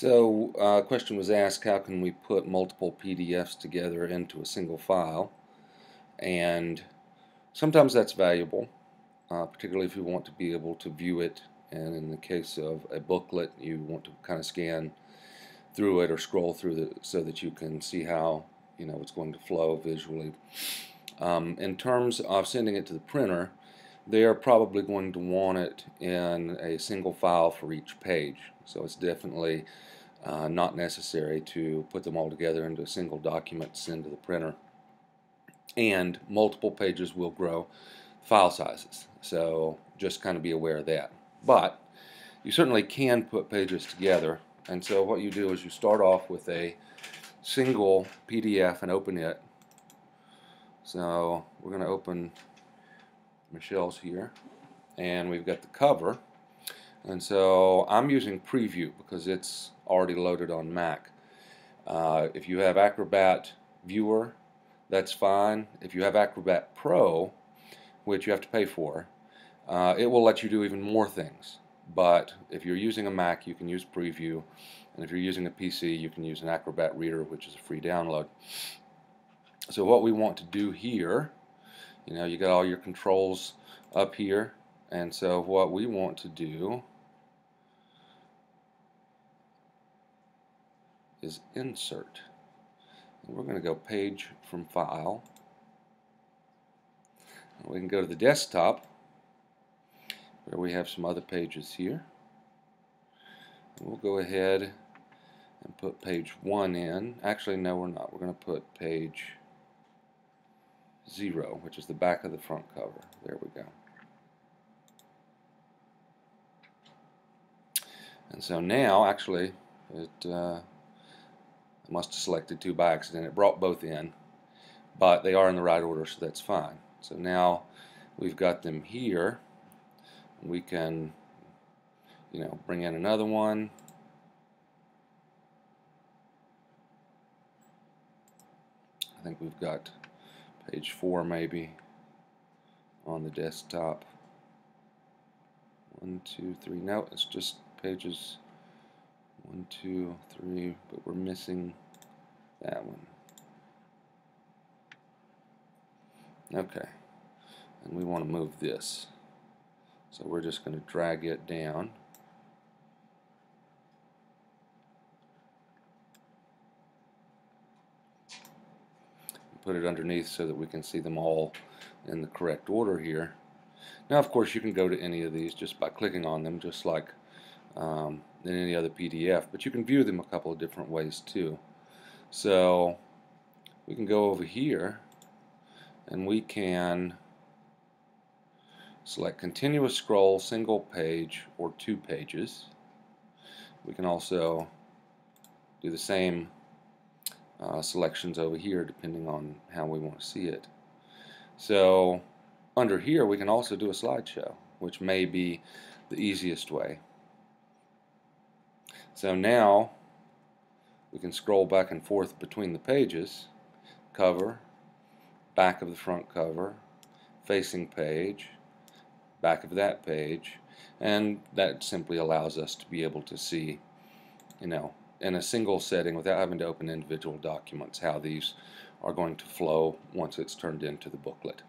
So uh, a question was asked, how can we put multiple PDFs together into a single file? And sometimes that's valuable, uh, particularly if you want to be able to view it. And in the case of a booklet, you want to kind of scan through it or scroll through it so that you can see how you know it's going to flow visually. Um, in terms of sending it to the printer, they are probably going to want it in a single file for each page. So it's definitely uh, not necessary to put them all together into a single document to send to the printer. And multiple pages will grow file sizes. So just kind of be aware of that. But you certainly can put pages together. And so what you do is you start off with a single PDF and open it. So we're going to open Michelle's here and we've got the cover. And so I'm using preview because it's already loaded on Mac. Uh, if you have Acrobat viewer that's fine. If you have Acrobat Pro which you have to pay for uh, it will let you do even more things. But if you're using a Mac you can use preview. And if you're using a PC you can use an Acrobat Reader which is a free download. So what we want to do here you know you got all your controls up here. And so what we want to do is insert. We're going to go page from file. We can go to the desktop where we have some other pages here. And we'll go ahead and put page 1 in. Actually no we're not. We're going to put page 0, which is the back of the front cover. There we go. And so now, actually, it uh, must have selected two by accident. It brought both in, but they are in the right order, so that's fine. So now we've got them here. We can, you know, bring in another one. I think we've got page 4 maybe on the desktop. One, two, three. No, it's just pages one, two, three, but we're missing that one. Okay, and we want to move this. So we're just going to drag it down. Put it underneath so that we can see them all in the correct order here. Now of course you can go to any of these just by clicking on them just like um, in any other PDF but you can view them a couple of different ways too. So we can go over here and we can select continuous scroll single page or two pages. We can also do the same uh, selections over here depending on how we want to see it. So under here we can also do a slideshow which may be the easiest way. So now we can scroll back and forth between the pages, cover, back of the front cover, facing page, back of that page, and that simply allows us to be able to see, you know, in a single setting without having to open individual documents how these are going to flow once it's turned into the booklet.